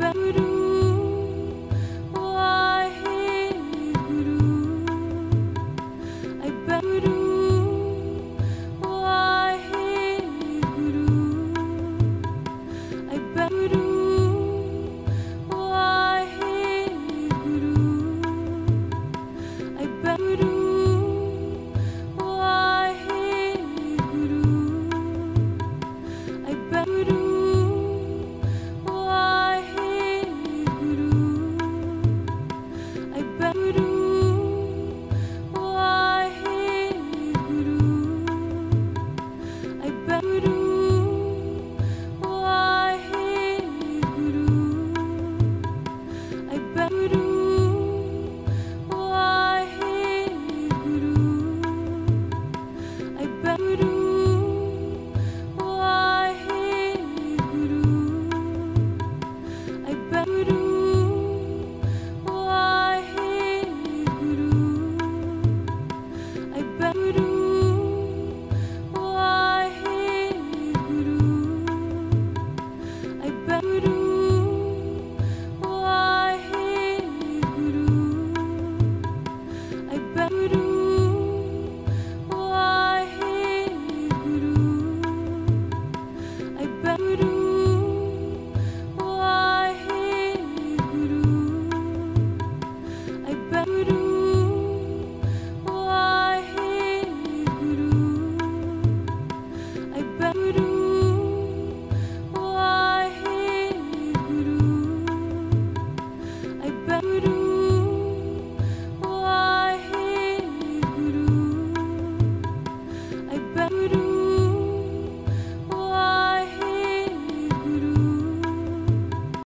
better